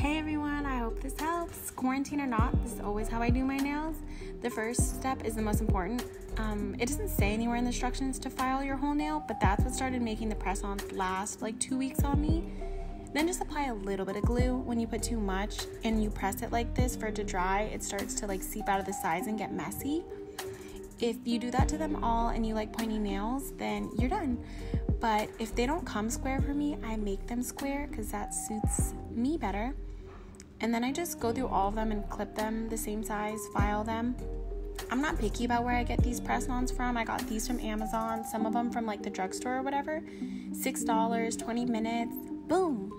Hey everyone, I hope this helps. Quarantine or not, this is always how I do my nails. The first step is the most important. Um, it doesn't say anywhere in the instructions to file your whole nail, but that's what started making the press ons last like two weeks on me. Then just apply a little bit of glue. When you put too much and you press it like this for it to dry, it starts to like seep out of the sides and get messy. If you do that to them all and you like pointy nails, then you're done. But if they don't come square for me, I make them square because that suits me better. And then I just go through all of them and clip them the same size, file them. I'm not picky about where I get these press-ons from. I got these from Amazon, some of them from like the drugstore or whatever. $6, 20 minutes, boom,